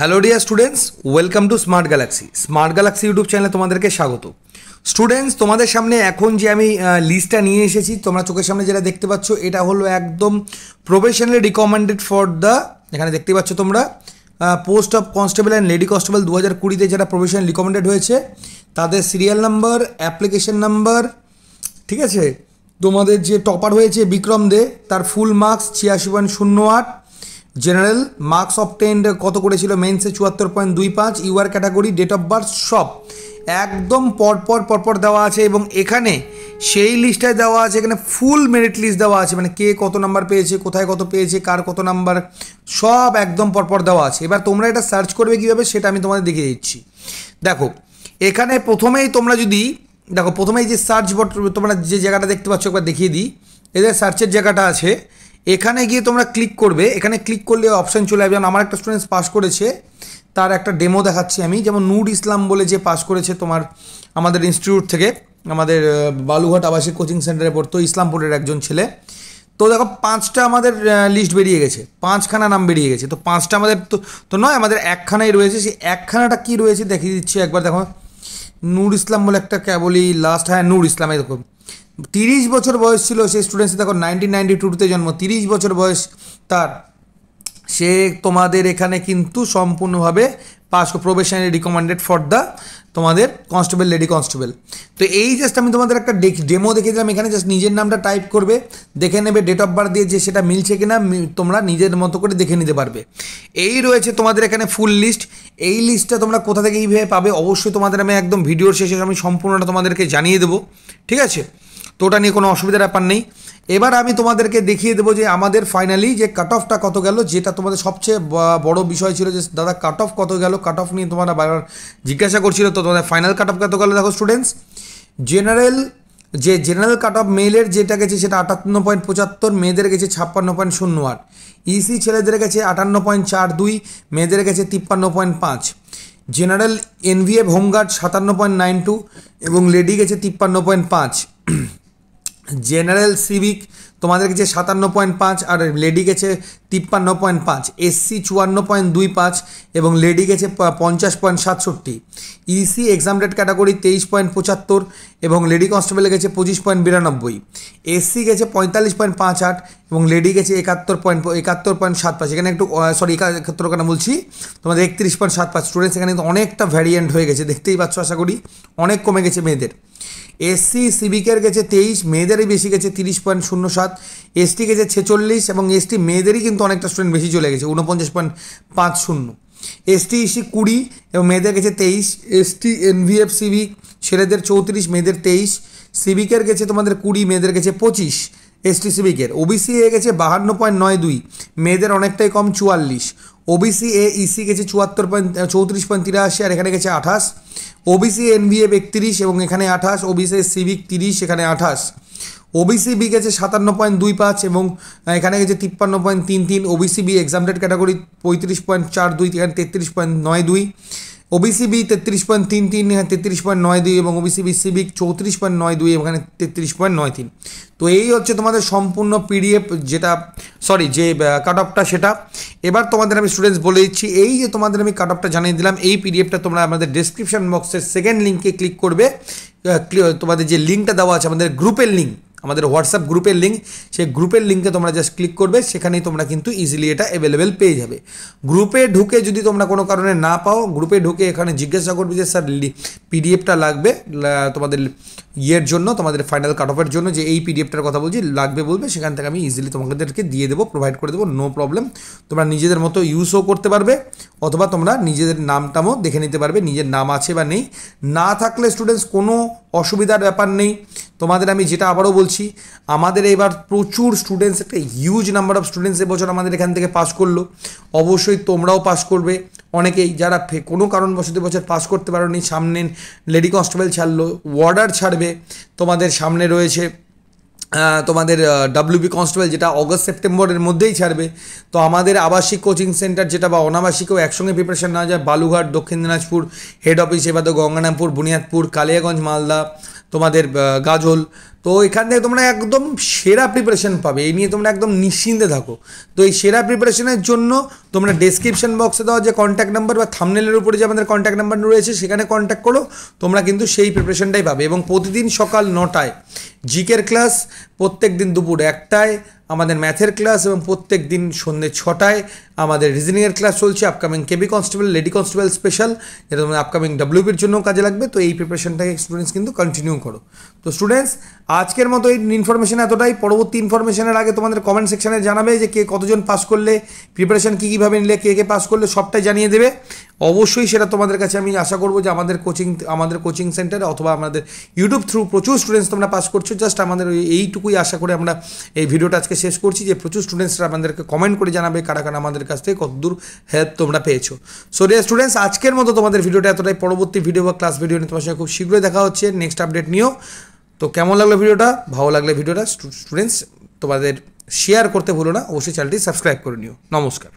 Hello dear students welcome to Smart Galaxy Smart Galaxy YouTube চ্যানেলে তোমাদেরকে স্বাগত। Students তোমাদের সামনে এখন যে আমি লিস্টটা নিয়ে এসেছি, তোমরা চোখের সামনে যেটা দেখতে পাচ্ছ, এটা হলো একদম প্রফেশনালি রিকমেন্ডেড ফর দ্য এখানে দেখতে পাচ্ছ তোমরা post of constable and lady constable দু হাজার কুড়িতে যারা প্রফেশনাল রিকমেন্ডেড হয়েছে, তাদের সিরিয়াল নাম্বার অ্যাপ্লিকেশন নাম্বার ঠিক আছে? তোমাদের যে টপার হয়েছে বিক্রম দে, তার ফুল মার্কস ছিয়াশি পয়েন্ট শূন্য আট জেনারেল মার্কস অবটেন্ড কত করেছিল? মেন্সে চুয়াত্তর পয়েন্ট দুই পাঁচ UR category date of birth সব। একদম পরপর পরপর দেওয়া আছে এবং এখানে সেই লিস্টটায় দেওয়া আছে, এখানে ফুল মেরিট লিস্ট দেওয়া আছে মানে কে কত নাম্বার পেয়েছে, কোথায় কত পেয়েছে, কার কত নাম্বার সব একদম পরপর দেওয়া আছে। এবার তোমরা এটা সার্চ করবে কীভাবে, সেটা আমি তোমাদের দেখিয়ে দিচ্ছি। দেখো, এখানে প্রথমেই তোমরা যদি, দেখো, প্রথমেই যে সার্চ বট তোমরা যে জায়গাটা দেখতে পাচ্ছ, একবার দেখিয়ে দিই। এদের সার্চের জায়গাটা আছে এখানে গিয়ে তোমরা ক্লিক করবে। এখানে ক্লিক করলে অপশান চলে আসবে। আমার একটা স্টুডেন্টস পাস করেছে, তার একটা ডেমো দেখাচ্ছি আমি। যেমন নূর ইসলাম বলে যে পাস করেছে তোমার আমাদের ইনস্টিটিউট থেকে, আমাদের বালুঘাট আবাসিক কোচিং সেন্টারে পড়তো, ইসলামপুরের একজন ছেলে। তো দেখো পাঁচটা আমাদের লিস্ট বেরিয়ে গেছে। পাঁচখানা নাম বেরিয়ে গেছে। তো পাঁচটা আমাদের তো তো নয়, আমাদের একখানাই রয়েছে। সেই একখানাটা কী রয়েছে দেখিয়ে দিচ্ছি। একবার দেখো। নূর ইসলাম বলে একটা কেবলই লাস্ট হ্যাঁ নূর ইসলাম দেখো। তিরিশ বছর বয়স ছিল সেই স্টুডেন্টস দেখো নাইনটিন নাইনটি টুতে জন্ম, তিরিশ বছর বয়স তার। সে তোমাদের এখানে কিন্তু সম্পূর্ণভাবে pass probationary recommended for the তোমাদের কনস্টেবল লেডি কনস্টেবল তো এই জাস্ট আমি তোমাদের একটা ডেমো দেখে দিলাম এখানে জাস্ট নিজের নামটা টাইপ করবে, দেখে নেবে ডেট অফ বার্থ দিয়ে যে সেটা মিলছে কিনা তোমরা নিজের মতো করে দেখে নিতে পারবে। এই রয়েছে তোমাদের এখানে ফুল লিস্ট এই লিস্টটা তোমরা কোথা থেকে এইভাবে পাবে, অবশ্যই তোমাদের আমি একদম ভিডিওর শেষে আমি সম্পূর্ণটা তোমাদেরকে জানিয়ে দেবো। ঠিক আছে? তো ওটা নিয়ে কোনো অসুবিধার ব্যাপার নেই। এবার আমি তোমাদেরকে দেখিয়ে দেবো যে আমাদের ফাইনালি যে কাট অফটা কত গেল, যেটা তোমাদের সবচেয়ে বড় বিষয় ছিল যে, দাদা কাট অফ কত গেল? কাট অফ নিয়ে তোমরা বারবার জিজ্ঞাসা করছিল, তো তোমাদের ফাইনাল কাট অফ কত গেল দেখো স্টুডেন্টস জেনারেল যে জেনারেল কাট অফ মেলের যেটা গেছে সেটা আটান্ন পয়েন্ট পঁচাত্তর, মেয়েদের গেছে ছাপ্পান্ন পয়েন্ট শূন্য আট। ইসি ছেলেদের গেছে আটান্ন পয়েন্ট চার দুই, মেয়েদের গেছে তিপ্পান্ন পয়েন্ট পাঁচ। জেনারেল এনভিএফ হোমগার্ড সাতান্ন পয়েন্ট নাইন টু এবং লেডি গেছে তিপ্পান্ন পয়েন্ট পাঁচ। জেনারেল সিভিক তোমাদের গেছে সাতান্ন পয়েন্ট পাঁচ আর লেডি গেছে তিপ্পান্ন পয়েন্ট পাঁচ এসসি চুয়ান্ন পয়েন্ট দুই পাঁচ এবং লেডি গেছে পঞ্চাশ পয়েন্ট সাতষট্টি। ইসি এক্সাম রেট ক্যাটাগরি তেইশ পয়েন্ট পঁচাত্তর এবং লেডি কনস্টেবলে গেছে পঁচিশ পয়েন্ট বিরানব্বই। এসসি গেছে পঁয়তাল্লিশ পয়েন্ট পাঁচ আট এবং লেডি গেছে একাত্তর পয়েন্ট একাত্তর পয়েন্ট সাত পাঁচ। এখানে একটু সরি একাত্তর কেন বলছি। তোমাদের একত্রিশ পয়েন্ট সাত পাঁচ। স্টুডেন্টস এখানে কিন্তু অনেকটা ভ্যারিয়েন্ট হয়ে গেছে। দেখতেই পাচ্ছ, আশা করি অনেক কমে গেছে মেয়েদের। এসসি, সিভিকের গেছে তেইশ, মেয়েদেরই বেশি গেছে তিরিশ পয়েন্ট শূন্য সাত, এসটি গেছে ছেচল্লিশ এবং এসটি মেয়েদেরই কিন্তু অনেকটা স্টুডেন্ট বেশি চলে গেছে উনপঞ্চাশ পয়েন্ট পাঁচ শূন্য। এসটি ইসি কুড়ি এবং মেয়েদের গেছে তেইশ, এসটি এনভিএফ সিভিক, ছেলেদের চৌত্রিশ, মেয়েদের তেইশ, সিভিকের গেছে তোমাদের কুড়ি, মেয়েদের গেছে পঁচিশ, এসটি সিভিকের। ওবিসি এ গেছে বাহান্ন পয়েন্ট নয় দুই, মেয়েদের অনেকটাই কম চুয়াল্লিশ। ওবিসি এ ইসি গেছে চুয়াত্তর পয়েন্ট চৌত্রিশ পয়েন্ট তিরাশি, আর এখানে গেছে আঠাশ। ওবিসি এনভিএফ একত্রিশ এবং এখানে আঠাশ ওবিসি সিভিক তিরিশ, এখানে আঠাশ। ওবিসি বি গেছে সাতান্ন পয়েন্ট দুই পাঁচ এবং এখানে গেছে তিপ্পান্ন পয়েন্ট তিন তিন। ওবিসি বি এক্সামটেড ক্যাটাগরি পঁয়ত্রিশ পয়েন্ট চার দুই, এখানে তেত্রিশ পয়েন্ট নয় দুই। ওবিসি বি তেত্রিশ পয়েন্ট তিন তিন, এখানে তেত্রিশ পয়েন্ট নয় দুই এবং ওবিসি বি সিভিক চৌত্রিশ পয়েন্ট নয় দুই এখানে তেত্রিশ পয়েন্ট নয় তিন। তো এই হচ্ছে তোমাদের সম্পূর্ণ পিডিএফ যেটা সরি যে কাট অফটা সেটা। এবার তোমাদের আমি স্টুডেন্টস বলে দিচ্ছি, এই যে তোমাদের আমি কাট অফটা জানিয়ে দিলাম, এই পিডিএফটা তোমরা আমাদের ডেসক্রিপশন বক্সের সেকেন্ড লিঙ্কে ক্লিক করবে। তোমাদের যে লিঙ্কটা দেওয়া আছে, আমাদের গ্রুপের লিঙ্ক আমাদের হোয়াটসঅ্যাপ গ্রুপের লিঙ্ক সেই গ্রুপের লিঙ্কে তোমরা জাস্ট ক্লিক করবে, সেখানেই তোমরা কিন্তু ইজিলি এটা অ্যাভেলেবেল পেয়ে যাবে। গ্রুপে ঢুকে যদি তোমরা কোনো কারণে না পাও গ্রুপে ঢুকে এখানে জিজ্ঞাসা করবে যে, স্যার পিডিএফটা লাগবে তোমাদের ইয়ের জন্য, তোমাদের ফাইনাল কাট অফের জন্য, যে এই পিডিএফটার কথা বলছি, লাগবে বলবে, সেখান থেকে আমি ইজিলি তোমাদেরকে দিয়ে দেবো প্রোভাইড করে দেবো নো প্রবলেম তোমরা নিজেদের মতো ইউজও করতে পারবে, অথবা তোমরা নিজেদের নামটামও দেখে নিতে পারবে, নিজের নাম আছে বা নেই। না থাকলে স্টুডেন্টস কোনো অসুবিধার ব্যাপার নেই। তোমাদের আমি যেটা আবারও বলছি, আমাদের এবার প্রচুর স্টুডেন্টস একটা হিউজ নাম্বার অফ স্টুডেন্টস এবছর আমাদের এখান থেকে পাস করল। অবশ্যই তোমরাও পাস করবে। অনেকেই যারা কোনো কারণবশত বছর পাস করতে পারোনি, সামনে লেডি কনস্টেবল ছাড়লো ওয়ার্ডার ছাড়বে, তোমাদের সামনে রয়েছে। তোমাদের ডাব্লিউবি কনস্টেবল যেটা অগস্ট সেপ্টেম্বরের মধ্যেই ছাড়বে। তো আমাদের আবাসিক কোচিং সেন্টার যেটা বা অনাবাসিকও একসঙ্গে প্রিপারেশন নেওয়া যায় বালুঘাট দক্ষিণ দিনাজপুর হেড অফিস এবার তো গঙ্গানামপুর বুনিয়াদপুর, কালিয়াগঞ্জ, মালদা তোমাদের গাজল। তো এখান থেকে তোমরা একদম সেরা প্রিপারেশন পাবে। এই নিয়ে তোমরা একদম নিশ্চিন্তে থাকো। তো এই সেরা প্রিপারেশনের জন্য তোমরা ডেসক্রিপশন বক্সে দেওয়া যে কন্ট্যাক্ট নাম্বার বা থামনেলের উপরে যে আমাদের কন্ট্যাক্ট নাম্বার রয়েছে, সেখানে কন্ট্যাক্ট করো। তোমরা কিন্তু সেই প্রিপারেশনটাই পাবে। এবং প্রতিদিন সকাল নটায়, জিকের ক্লাস প্রত্যেক দিন দুপুর একটায় আমাদের ম্যাথের ক্লাস এবং প্রত্যেক দিন সন্ধ্যে ছটায় আমাদের রিজনিংয়ের ক্লাস চলছে upcoming KB constable lady constable special যেটা তোমাদের আপকামিং ডাব্লিউপির জন্য কাজে লাগবে। তো এই প্রিপারেশনটাকে স্টুডেন্টস কিন্তু কন্টিনিউ করো। তো স্টুডেন্টস আজকের মতো এই ইনফরমেশন এতটাই। পরবর্তী ইনফরমেশনের আগে তোমাদের কমেন্ট সেকশানে জানাবে যে কে কতজন পাস করলে প্রিপারেশন কী কীভাবে নিলে, কে কে পাস করলে, সবটাই জানিয়ে দেবে। অবশ্যই সেটা তোমাদের কাছে আমি আশা করব যে আমাদের কোচিং আমাদের কোচিং সেন্টারে অথবা আমাদের ইউটিউব থ্রু প্রচুর স্টুডেন্টস তোমরা পাস করছ। জাস্ট আমাদের এইটুকুই আশা করে আমরা এই ভিডিওটা আজকে শেষ করছি যে প্রচুর স্টুডেন্টসরা আমাদেরকে কমেন্ট করে জানাবে কারা কারা আমাদের কাছ থেকে কতদূর হেল্প তোমরা পেয়েছ। সো ডিয়ার স্টুডেন্টস আজকের মতো তোমাদের ভিডিওটা এতটাই। পরবর্তী ভিডিও বা ক্লাস ভিডিও নিয়ে তোমার সঙ্গে খুব শীঘ্রই দেখা হচ্ছে। নেক্সট আপডেট নিয়েও তো কেমন লাগল ভিডিওটা ভালো লাগলে ভিডিওটা স্টুডেন্টস তোমাদের শেয়ার করতে ভুলো না। অবশ্যই চ্যানেলটি সাবস্ক্রাইব করে নিও। নমস্কার।